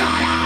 Giant!